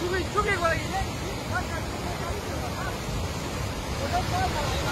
出给出给过了，以你看看，我这车上来，